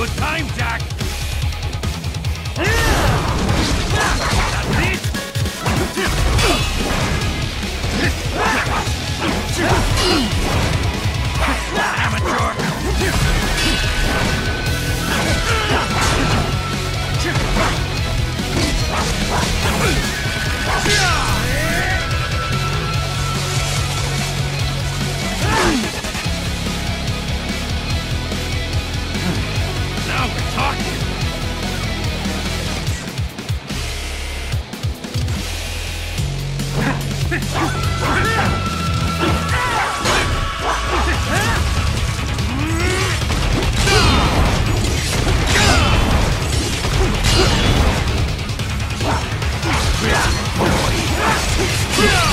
Good time, Jack! That's it! Yeah!